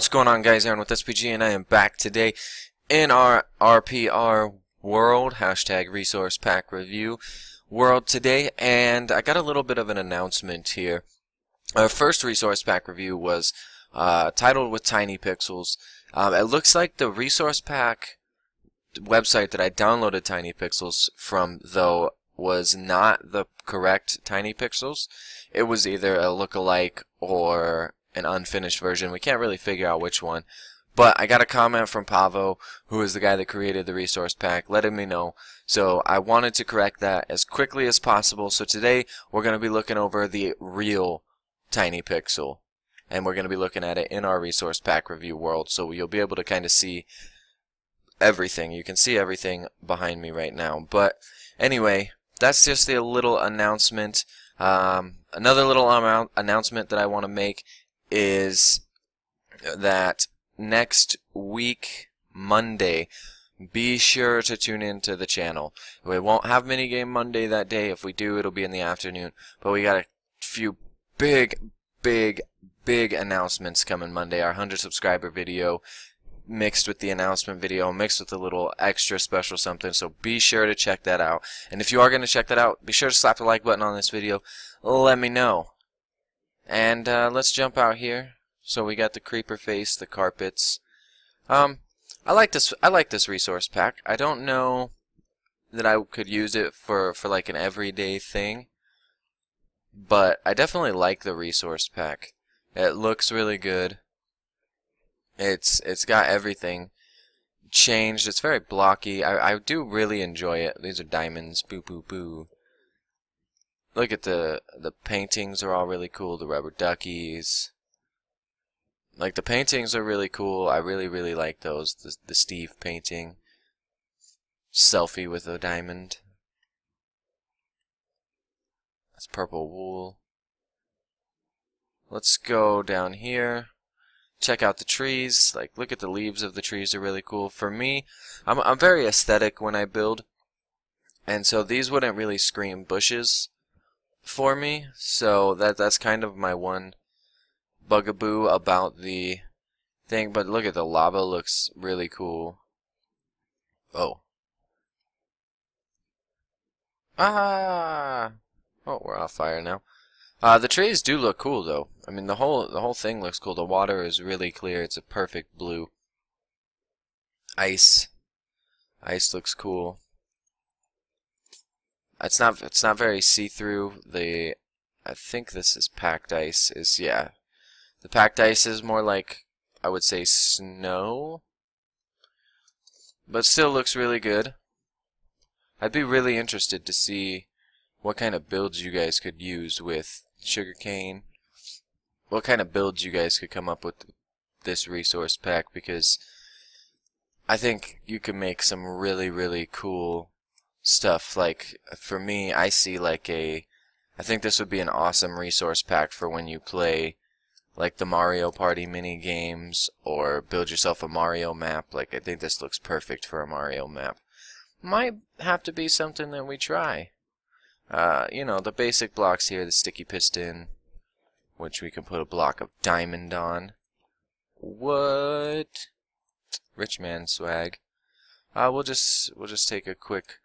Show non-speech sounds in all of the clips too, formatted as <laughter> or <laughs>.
What's going on guys, Aaron with SPG and I am back today in our RPR world, hashtag resource pack review world today and I got a little bit of an announcement here. Our first resource pack review was uh, titled with tiny pixels. Um, it looks like the resource pack website that I downloaded tiny pixels from though was not the correct tiny pixels. It was either a lookalike or an unfinished version. We can't really figure out which one. But I got a comment from Pavo, who is the guy that created the resource pack, letting me know. So I wanted to correct that as quickly as possible. So today we're going to be looking over the real Tiny Pixel. And we're going to be looking at it in our resource pack review world. So you'll be able to kind of see everything. You can see everything behind me right now. But anyway, that's just a little announcement. Um, another little announcement that I want to make is that next week, Monday, be sure to tune into the channel. We won't have minigame Monday that day. If we do, it'll be in the afternoon. But we got a few big, big, big announcements coming Monday. Our 100 subscriber video mixed with the announcement video, mixed with a little extra special something. So be sure to check that out. And if you are going to check that out, be sure to slap the like button on this video. Let me know. And uh, let's jump out here. So we got the creeper face, the carpets. Um, I like this. I like this resource pack. I don't know that I could use it for for like an everyday thing, but I definitely like the resource pack. It looks really good. It's it's got everything changed. It's very blocky. I I do really enjoy it. These are diamonds. Boo boo boo. Look at the the paintings are all really cool. The rubber duckies. Like the paintings are really cool. I really really like those. The the Steve painting. Selfie with a diamond. That's purple wool. Let's go down here. Check out the trees. Like look at the leaves of the trees are really cool. For me, I'm I'm very aesthetic when I build. And so these wouldn't really scream bushes for me. So that that's kind of my one bugaboo about the thing. But look at the lava looks really cool. Oh. Ah! Oh, we're off fire now. Uh, the trees do look cool though. I mean the whole the whole thing looks cool. The water is really clear. It's a perfect blue. Ice. Ice looks cool. It's not it's not very see-through. The I think this is packed ice. Is yeah. The packed ice is more like I would say snow. But still looks really good. I'd be really interested to see what kind of builds you guys could use with sugarcane. What kind of builds you guys could come up with this resource pack because I think you can make some really really cool stuff. Like, for me, I see like a... I think this would be an awesome resource pack for when you play like the Mario Party mini games or build yourself a Mario map. Like, I think this looks perfect for a Mario map. Might have to be something that we try. Uh, you know, the basic blocks here, the sticky piston, which we can put a block of diamond on. What? Rich man swag. Uh, we'll just we'll just take a quick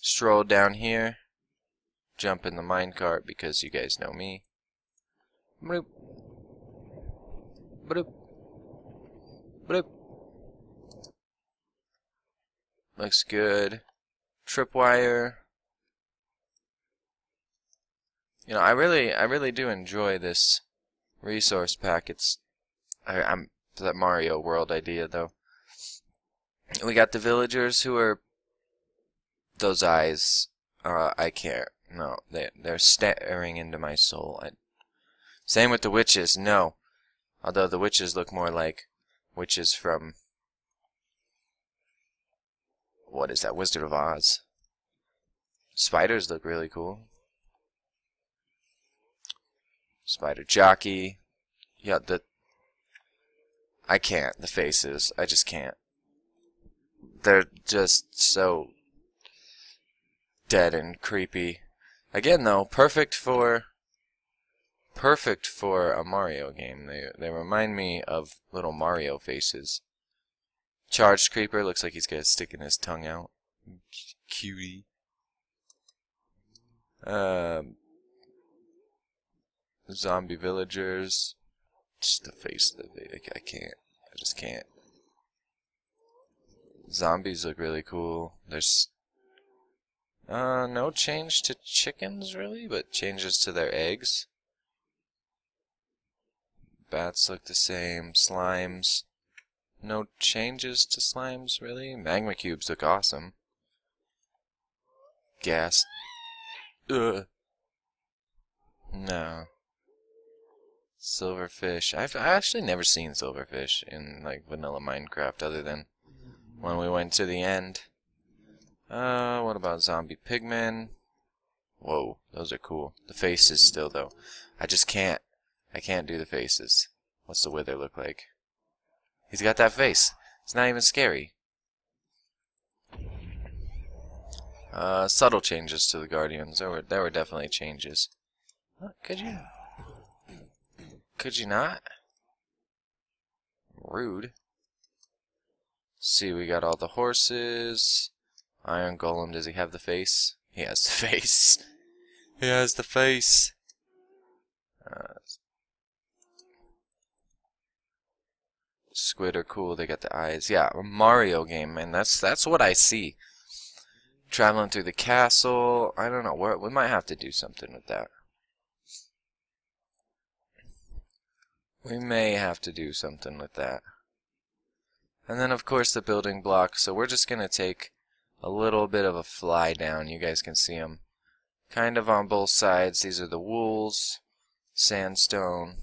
stroll down here, jump in the minecart because you guys know me. Bloop. Bloop. Bloop. Looks good. Tripwire. You know, I really, I really do enjoy this resource pack. It's, I, I'm that Mario World idea though. We got the villagers who are those eyes, uh, I can't. No, they they're staring into my soul. I, same with the witches. No, although the witches look more like witches from what is that? Wizard of Oz. Spiders look really cool. Spider jockey. Yeah, the I can't. The faces. I just can't. They're just so dead and creepy. Again, though, perfect for perfect for a Mario game. They they remind me of little Mario faces. Charged creeper looks like he's got sticking his tongue out. Cutie. Um, zombie villagers. Just the face of it. I can't. I just can't. Zombies look really cool. There's uh, no change to chickens really, but changes to their eggs. Bats look the same. Slimes. No changes to slimes really. Magma cubes look awesome. Ghast. Ugh. No. Silverfish. I've, I've actually never seen silverfish in like vanilla Minecraft other than when we went to the end. Uh, what about zombie pigmen? Whoa, those are cool. The faces still though. I just can't. I can't do the faces. What's the wither look like? He's got that face. It's not even scary. Uh, subtle changes to the Guardians. There were there were definitely changes. could you? Could you not? Rude. See, we got all the horses. Iron Golem, does he have the face? He has the <laughs> face. he has the face. Uh, squid are cool. They got the eyes. Yeah, Mario game, man. That's that's what I see. Traveling through the castle. I don't know. we we might have to do something with that. We may have to do something with that. And then, of course, the building blocks. So we're just going to take a little bit of a fly down. You guys can see them kind of on both sides. These are the wools, sandstone.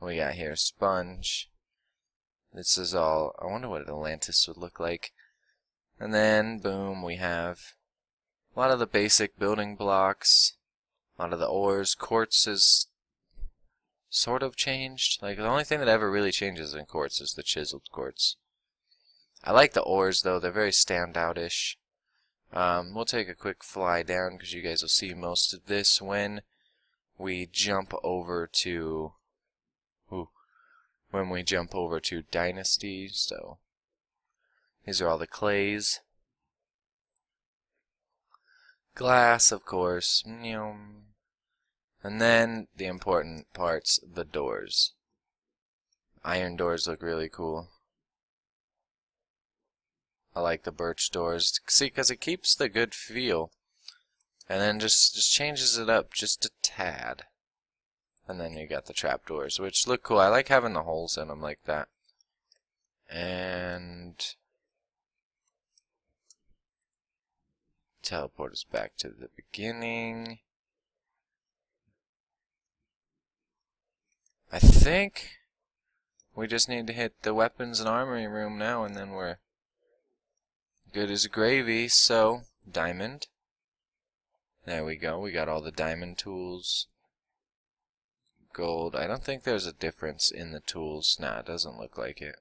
We got here sponge. This is all, I wonder what Atlantis would look like. And then, boom, we have a lot of the basic building blocks, a lot of the ores. Quartz is sort of changed. Like, the only thing that ever really changes in quartz is the chiseled quartz. I like the ores, though. They're very standout-ish. Um, we'll take a quick fly down, because you guys will see most of this when we jump over to... Ooh, when we jump over to Dynasty, so... These are all the clays. Glass, of course. And then the important parts, the doors. Iron doors look really cool. I like the birch doors. See, because it keeps the good feel. And then just, just changes it up just a tad. And then you got the trapdoors, which look cool. I like having the holes in them like that. And... Teleport us back to the beginning. I think we just need to hit the weapons and armory room now and then we're good as gravy. So, diamond. There we go. We got all the diamond tools. Gold. I don't think there's a difference in the tools. Nah, it doesn't look like it.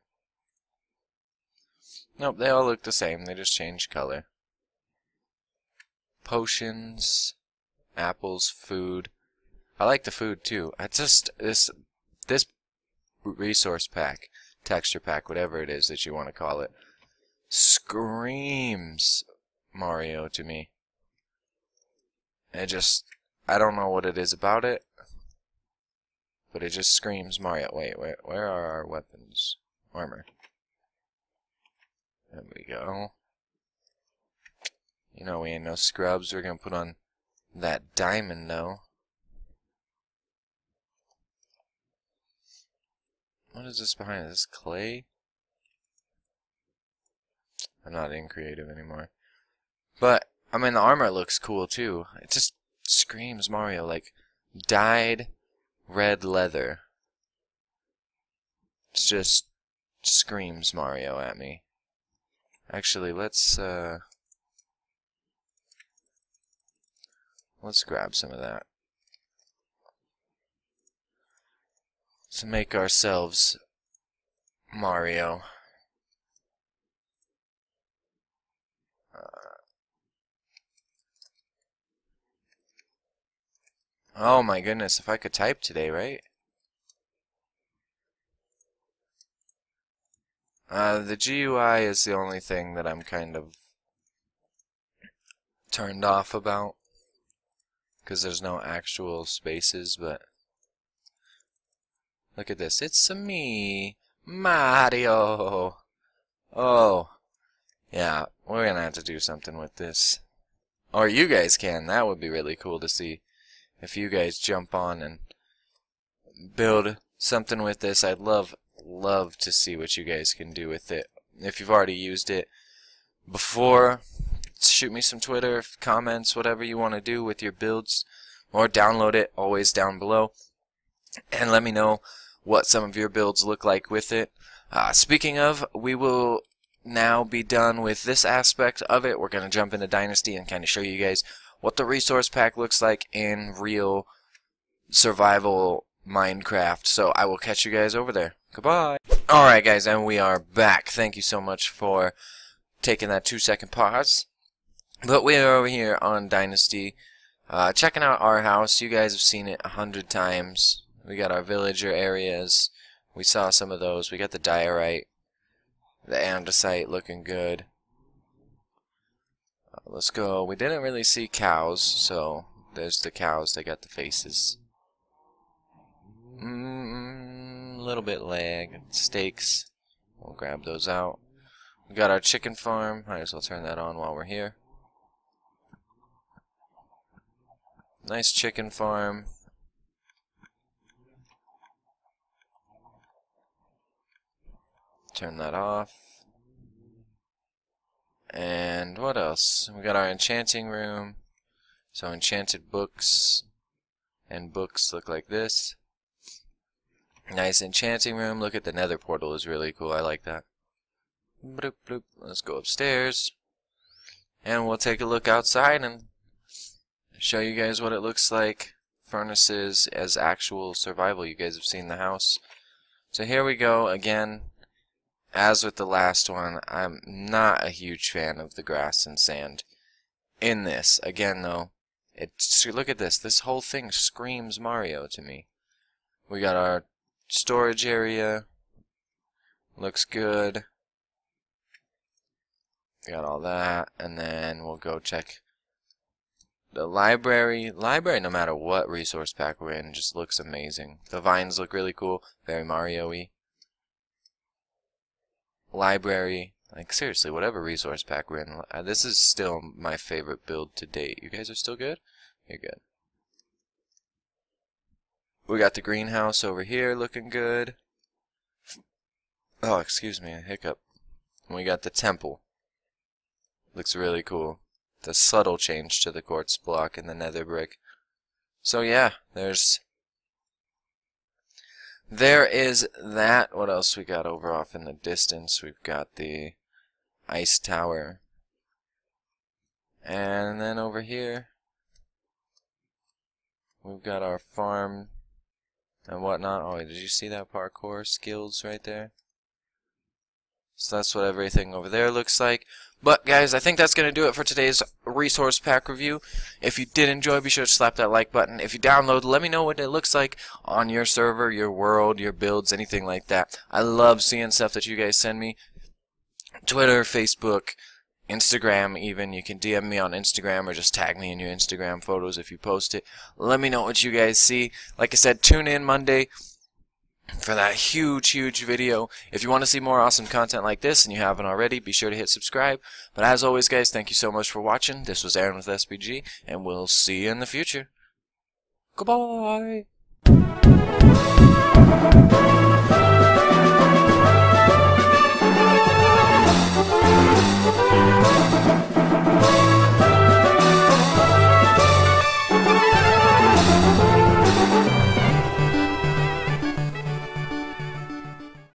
Nope, they all look the same. They just change color. Potions. Apples. Food. I like the food too. I just, this this resource pack, texture pack, whatever it is that you want to call it, screams Mario to me. It just, I don't know what it is about it, but it just screams Mario. Wait, wait, where are our weapons? Armor. There we go. You know we ain't no scrubs. We're gonna put on that diamond though. What is this behind? Is this clay? I'm not in creative anymore. But, I mean, the armor looks cool too. It just screams Mario, like, dyed red leather. It just screams Mario at me. Actually, let's, uh... Let's grab some of that. to make ourselves Mario. Oh my goodness, if I could type today, right? Uh, the GUI is the only thing that I'm kind of turned off about. Because there's no actual spaces, but... Look at this. It's a me, Mario. Oh. Yeah, we're gonna have to do something with this. Or you guys can. That would be really cool to see. If you guys jump on and build something with this, I'd love, love to see what you guys can do with it. If you've already used it before, shoot me some Twitter comments, whatever you want to do with your builds, or download it, always down below, and let me know what some of your builds look like with it. Uh, speaking of, we will now be done with this aspect of it. We're going to jump into Dynasty and kind of show you guys what the resource pack looks like in real survival Minecraft. So I will catch you guys over there. Goodbye. Alright guys, and we are back. Thank you so much for taking that two second pause. But we are over here on Dynasty, uh, checking out our house. You guys have seen it a hundred times. We got our villager areas. We saw some of those. We got the diorite, the andesite looking good. Uh, let's go. We didn't really see cows, so there's the cows. They got the faces. Mm, a little bit lag. Steaks. We'll grab those out. We got our chicken farm. Might as well turn that on while we're here. Nice chicken farm. Turn that off. And what else? We got our enchanting room. So enchanted books and books look like this. Nice enchanting room. Look at the nether portal is really cool. I like that. Bloop, bloop. Let's go upstairs. And we'll take a look outside and show you guys what it looks like. Furnaces as actual survival. You guys have seen the house. So here we go again. As with the last one, I'm not a huge fan of the grass and sand in this. Again, though, it's look at this. This whole thing screams Mario to me. We got our storage area. Looks good. We Got all that, and then we'll go check the library, library, no matter what resource pack we're in, just looks amazing. The vines look really cool, very Mario-y. Library, like seriously, whatever resource pack we're in, uh, this is still my favorite build to date. You guys are still good? You're good. We got the greenhouse over here looking good. Oh, excuse me, a hiccup. we got the temple. Looks really cool the subtle change to the quartz block and the nether brick. So yeah, there's there is that. What else we got over off in the distance? We've got the ice tower. And then over here we've got our farm and whatnot. Oh, did you see that parkour skills right there? So that's what everything over there looks like. But guys, I think that's going to do it for today's resource pack review. If you did enjoy, be sure to slap that like button. If you download, let me know what it looks like on your server, your world, your builds, anything like that. I love seeing stuff that you guys send me. Twitter, Facebook, Instagram even. You can DM me on Instagram or just tag me in your Instagram photos if you post it. Let me know what you guys see. Like I said, tune in Monday for that huge, huge video. If you want to see more awesome content like this and you haven't already, be sure to hit subscribe. But as always, guys, thank you so much for watching. This was Aaron with SPG, and we'll see you in the future. Goodbye!